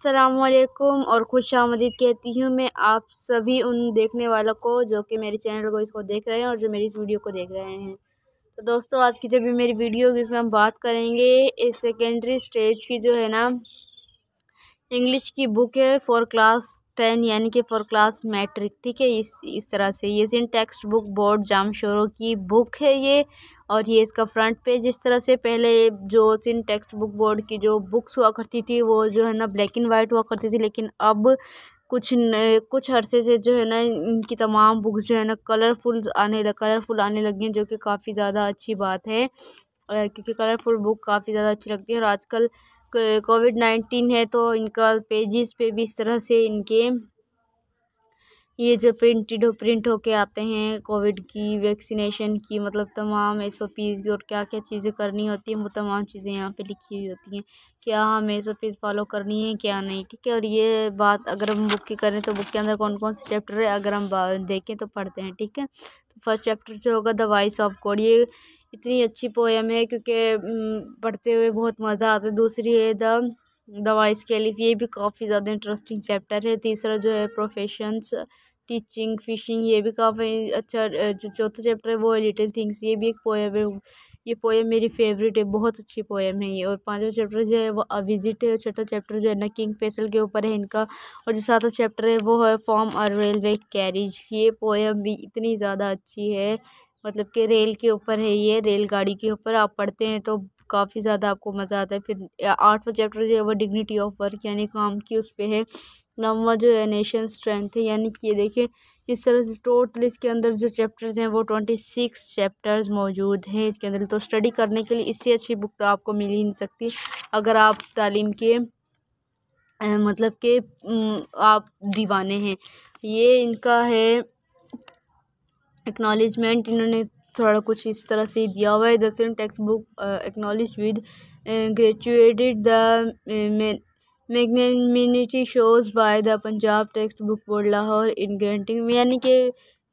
असलकुम और खुश आमदीद कहती हूँ मैं आप सभी उन देखने वालों को जो कि मेरे चैनल को इसको देख रहे हैं और जो मेरी इस वीडियो को देख रहे हैं। तो दोस्तों, आज की जब भी मेरी वीडियो होगी, इसमें हम बात करेंगे एक सेकेंडरी स्टेज की जो है ना इंग्लिश की बुक है फॉर क्लास टेन यानी कि फॉर क्लास मैट्रिक ठीक है? इस इस तरह से। ये Sindh text book board Jamshoro की बुक है ये और ये इसका फ्रंट पेज इस तरह से। पहले जो सिन टेक्स्ट बुक बोर्ड की जो बुक्स हुआ करती थी वो जो है ना ब्लैक एंड वाइट हुआ करती थी लेकिन अब कुछ न, कुछ अरसे से जो है ना इनकी तमाम बुक्स जो है ना कलरफुल आने लग कलरफुल आने लगी हैं जो कि काफ़ी ज़्यादा अच्छी बात है। क्योंकि कलरफुल बुक काफ़ी ज़्यादा अच्छी लगती है और आजकल कोविड नाइन्टीन है तो इनका पेजेस पे भी इस तरह से इनके ये जो प्रिंटेड हो प्रिंट होके आते हैं, कोविड की वैक्सीनेशन की मतलब तमाम एस ओ पीज़ की और क्या क्या चीज़ें करनी होती हैं, वो तमाम चीज़ें यहाँ पे लिखी हुई होती हैं। क्या हमें एस ओ पीज़ फॉलो करनी है, क्या नहीं, ठीक है? और ये बात अगर हम बुक की करें तो बुक के अंदर कौन कौन से चैप्टर है, अगर हम देखें तो पढ़ते हैं, ठीक है? तो फ़र्स्ट चैप्टर जो होगा द वॉइस ऑफ़ कोड ये इतनी अच्छी पोएम है क्योंकि पढ़ते हुए बहुत मज़ा आता है। दूसरी है द द वॉइस कैलिफ। ये भी काफ़ी ज़्यादा इंटरेस्टिंग चैप्टर है। तीसरा जो है प्रोफेशंस टीचिंग फिशिंग ये भी काफ़ी अच्छा जो चौथा चैप्टर है वो है लिटिल थिंग्स ये भी एक पोएम है। ये पोएम मेरी फेवरेट है। बहुत अच्छी पोएम है ये। और पांचवा चैप्टर जो है वो अ विज़िट है। छठा चैप्टर जो है ना किंग पेसल के ऊपर है इनका। और जो सातवा चैप्टर है वो है फॉर्म और रेलवे कैरिज ये पोएम भी इतनी ज़्यादा अच्छी है। मतलब कि रेल के ऊपर है ये, रेलगाड़ी के ऊपर आप पढ़ते हैं तो काफ़ी ज़्यादा आपको मज़ा आता है। फिर आठवां चैप्टर जो है वो डिग्निटी ऑफ़ वर्क यानी काम की उस पर है। नवा जो है नेशन स्ट्रेंथ है, यानी कि ये देखिए, इस तरह से टोटल इसके अंदर जो चैप्टर्स हैं वो ट्वेंटी सिक्स चैप्टर्स मौजूद हैं। इसके अंदर तो स्टडी करने के लिए इससे अच्छी बुक तो आपको मिल ही नहीं सकती। अगर आप तालीम के मतलब के आप दीवाने हैं। ये इनका है एक्नॉलेजमेंट इन्होंने थोड़ा कुछ इस तरह से दिया हुआ है। The textbook acknowledge with gratitude the magnanimity shows by the Punjab textbook board Lahore in granting यानी कि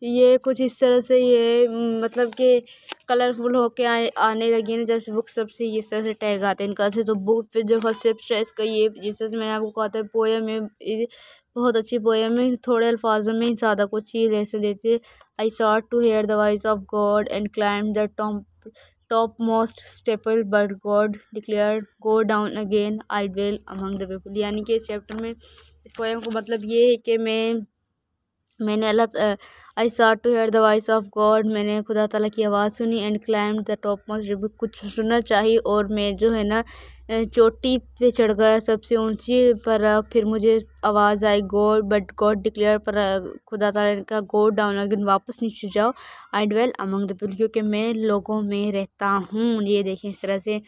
ये कुछ इस तरह से ये मतलब कि कलरफुल होके आए, आने लगी ना जैसे बुक सबसे इस तरह से टैग आते हैं, इनका से तो बुक फिर जो फ़र्स्ट स्ट्रेस का ये, जिस तरह से मैंने आपको कहा था पोएम में बहुत अच्छी पोएम है, थोड़े अल्फाजों में ही ज़्यादा कुछ चीज़ लेसन देती है। I sought to hear the voice of God and climb the top topmost steeple but God declare go down again I dwell among the people यानी कि इस चैप्टर में, इस पोएम को मतलब ये है कि मैं, मैंने Allah I sought to hear the voice of God मैंने खुदा तला की आवाज़ सुनी and climb the top most कुछ सुनना चाहिए और मैं जो है ना चोटी पे चढ़ गया सबसे ऊँची पर फिर मुझे आवाज़ आई गॉड बट गॉड डिक्लेयर पर खुदा तला कहा गो डाउन अगेन वापस नीचे जाओ. I dwell among the people क्योंकि मैं लोगों में रहता हूँ। ये देखें इस तरह से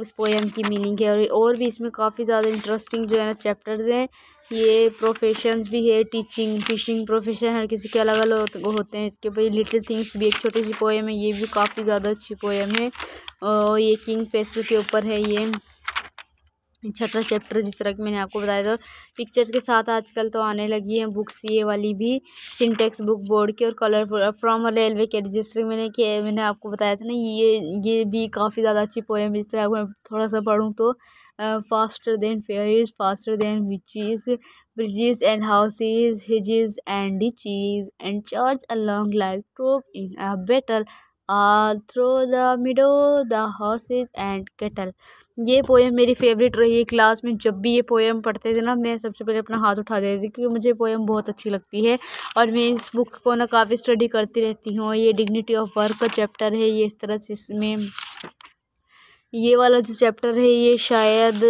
इस पोएम की मीनिंग है और और भी इसमें काफ़ी ज़्यादा इंटरेस्टिंग जो है ना चैप्टर्स हैं। ये प्रोफेशंस भी है टीचिंग फिशिंग प्रोफेशन हर किसी के अलग अलग होते हैं। इसके भाई लिटिल थिंग्स भी एक छोटी सी पोएम है, ये भी काफ़ी ज़्यादा अच्छी पोएम है। और ये किंग पेस्टर के ऊपर है ये। छठा चैप्टर जिस तरह की मैंने आपको बताया था। पिक्चर्स के साथ आजकल तो आने लगी हैं बुक्स ये वाली भी सिंटेक्स बुक बोर्ड की और कलर फ्रॉम रेलवे के जिस तरह मैंने कि मैंने आपको बताया था ना, ये ये भी काफ़ी ज़्यादा अच्छी पोएम जिस तरह मैं थोड़ा सा पढ़ूँ तो faster than fairies faster than witches bridges and houses hedges and ditches and charge along like troops in a battle all through the meadow the horses and cattle ये पोएम मेरी फेवरेट रही है क्लास में, जब भी ये poem पढ़ते थे ना, मैं सबसे पहले अपना हाथ उठा देती थी क्योंकि मुझे पोएम बहुत अच्छी लगती है और मैं इस बुक को ना काफ़ी स्टडी करती रहती हूँ। ये डिग्निटी ऑफ़ वर्क का चैप्टर है, ये इस तरह से इसमें ये वाला जो चैप्टर है, ये शायद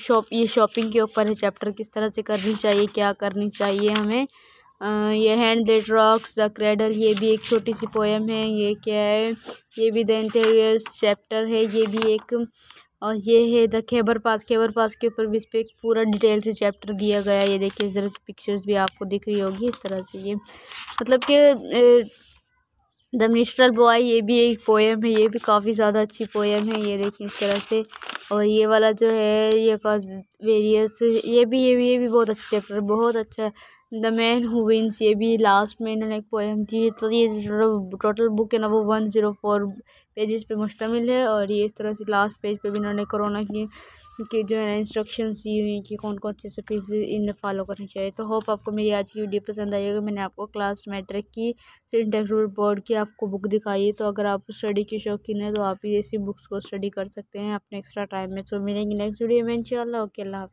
शॉप ये शॉपिंग के ऊपर है। चैप्टर किस तरह से करनी चाहिए, क्या करनी चाहिए हमें? ये hand that rocks, the cradle, ये भी एक छोटी सी पोएम है, ये क्या है? ये भी द इंटीरियर्स चैप्टर है, ये भी एक, और ये है द खेबर पास खेबर पास के ऊपर भी इस पर एक पूरा डिटेल से चैप्टर दिया गया है। ये देखिए, इस तरह से पिक्चर्स भी आपको दिख रही होगी, इस तरह से ये मतलब कि द मिनिस्ट्रल बॉय, ये भी एक पोएम है, ये भी काफ़ी ज़्यादा अच्छी पोएम है, ये देखिए इस तरह से और ये वाला जो है, ये वेरियस ये भी ये भी ये भी बहुत अच्छा चैप्टर बहुत अच्छा है। द मैन हु विंस ये भी लास्ट में इन्होंने एक पोएम थी तो ये टोटल बुक है ना, वो वन ज़ीरो फोर पेजेस पे मुश्तमिल है, और ये इस तरह से लास्ट पेज पे भी इन्होंने कोरोना की कि जो है ना इंस्ट्रक्शंस दी हुई हैं कि कौन कौन से फ़ीस इन्हें फॉलो करनी चाहिए। तो होप आपको मेरी आज की वीडियो पसंद आई होगी। मैंने आपको क्लास मैट्रिक की सिंटेक्स बोर्ड की आपको बुक दिखाई है। तो अगर आप स्टडी के शौकीन है तो आप इसी बुक्स को स्टडी कर सकते हैं। अपने एक्स्ट्रा टाइम में तो मिलेंगे नेक्स्ट वीडियो में, इंशाल्लाह। ओके, अल्लाह